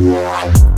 Wow.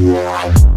Yeah.